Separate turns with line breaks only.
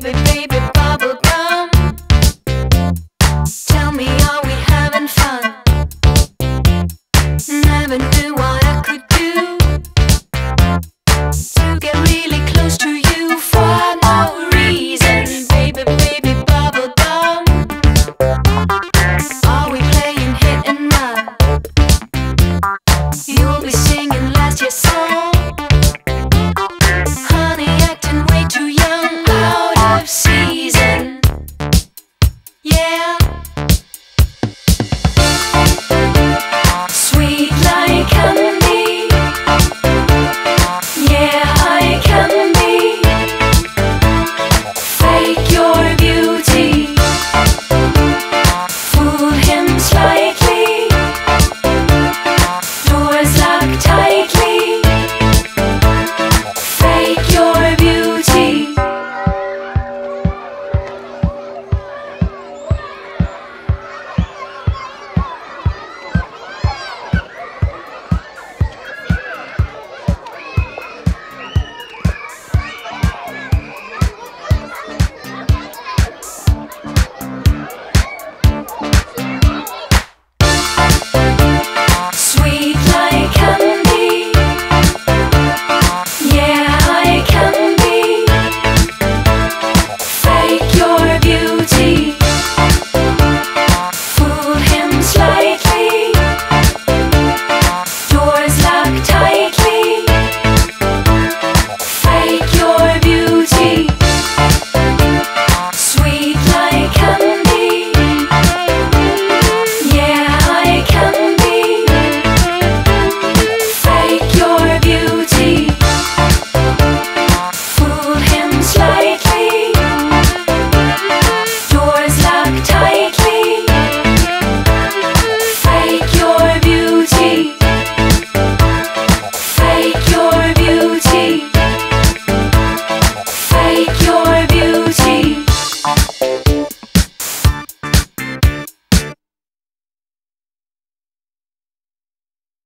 baby, baby, bubble gum. Tell me, are we having fun? Never knew